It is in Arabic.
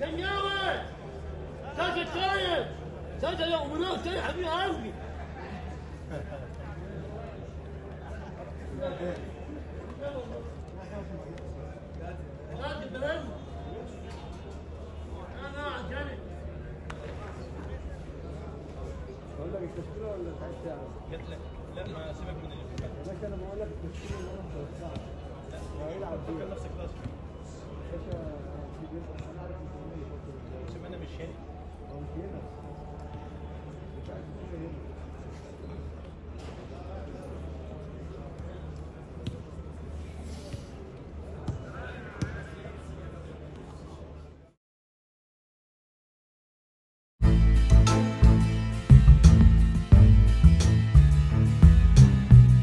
سنيارة ساجد سايد ساجد يا أمناء سايد حبيب قلبي Thank you. التشكيله ولا؟ قلت لك لا ما سيبك من اللي في يا باشا أنا بقول لك التشكيله اللي متوقعها بالك هيلعب نفسك